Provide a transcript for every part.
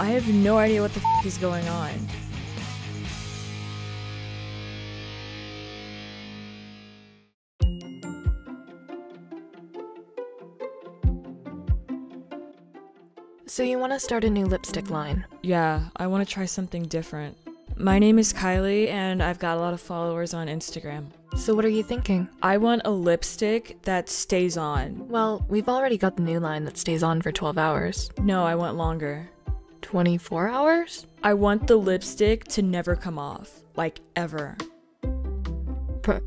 I have no idea what the f is going on. So you want to start a new lipstick line? Yeah, I want to try something different. My name is Kylie, and I've got a lot of followers on Instagram. So what are you thinking? I want a lipstick that stays on. Well, we've already got the new line that stays on for 12 hours. No, I want longer. 24 hours? I want the lipstick to never come off. Like, ever. Per-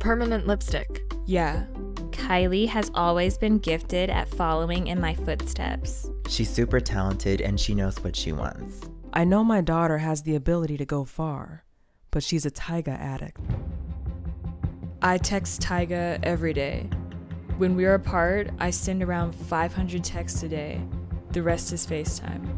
permanent lipstick. Yeah. Kylie has always been gifted at following in my footsteps. She's super talented and she knows what she wants. I know my daughter has the ability to go far, but she's a Tyga addict. I text Tyga every day. When we are apart, I send around 500 texts a day. The rest is FaceTime.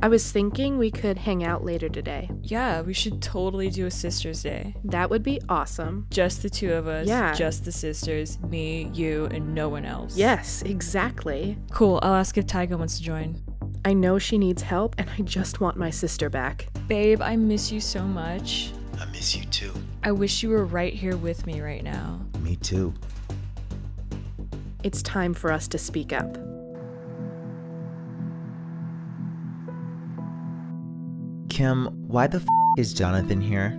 I was thinking we could hang out later today. Yeah, we should totally do a Sisters Day. That would be awesome. Just the two of us. Yeah. Just the sisters, me, you, and no one else. Yes, exactly. Cool. I'll ask if Tyga wants to join. I know she needs help, and I just want my sister back. Babe, I miss you so much. I miss you too. I wish you were right here with me right now. Me too. It's time for us to speak up. Kim, why the f is Jonathan here?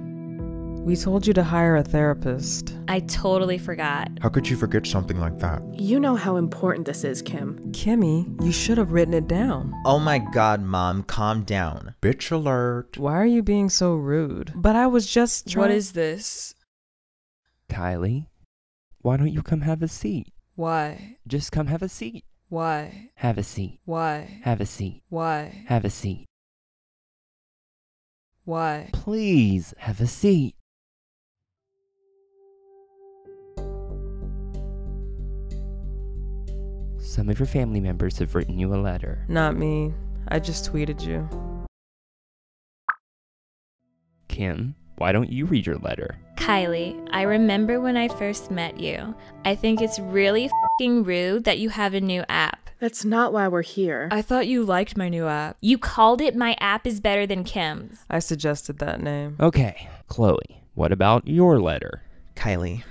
We told you to hire a therapist. I totally forgot. How could you forget something like that? You know how important this is, Kim. Kimmy, you should have written it down. Oh my god, mom, calm down. Bitch alert. Why are you being so rude? But I was just trying. What is this? Kylie, why don't you come have a seat? Why? Just come have a seat. Why? Have a seat. Why? Have a seat. Why? Have a seat. Why? Please have a seat. Some of your family members have written you a letter. Not me. I just tweeted you. Kim, why don't you read your letter? Kylie, I remember when I first met you. I think it's really fing rude that you have a new app. That's not why we're here. I thought you liked my new app. You called it my app is better than Kim's. I suggested that name. Okay, Khloé, what about your letter? Kylie,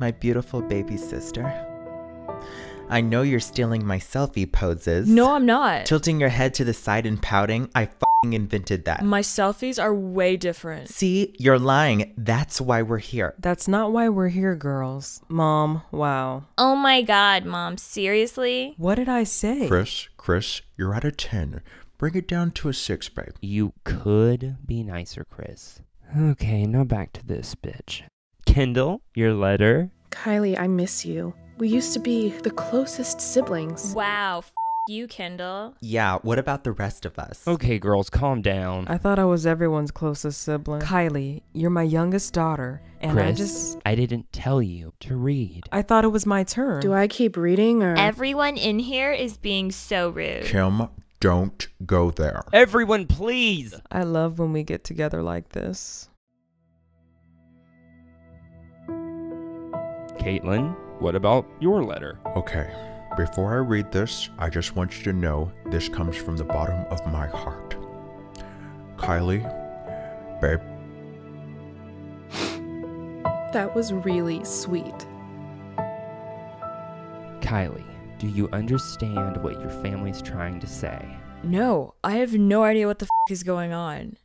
my beautiful baby sister. I know you're stealing my selfie poses. No, I'm not. Tilting your head to the side and pouting. I fing invented that. My selfies are way different. See, you're lying. That's why we're here. That's not why we're here, girls. Mom, wow. Oh my god, mom, seriously? What did I say? Kris, Kris, you're at a 10. Bring it down to a 6, babe. You could be nicer, Kris. Okay, now back to this bitch. Kendall, your letter? Kylie, I miss you. We used to be the closest siblings. Wow, f- you, Kendall. Yeah, what about the rest of us? Okay, girls, calm down. I thought I was everyone's closest sibling. Kylie, you're my youngest daughter, and Kris, I just. I didn't tell you to read. I thought it was my turn. Do I keep reading or. Everyone in here is being so rude. Kim, don't go there. Everyone, please! I love when we get together like this. Caitlyn, what about your letter? Okay, before I read this, I just want you to know this comes from the bottom of my heart. Kylie, babe, That was really sweet. Kylie, do you understand what your family's trying to say? No, I have no idea what the f is going on.